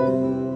Música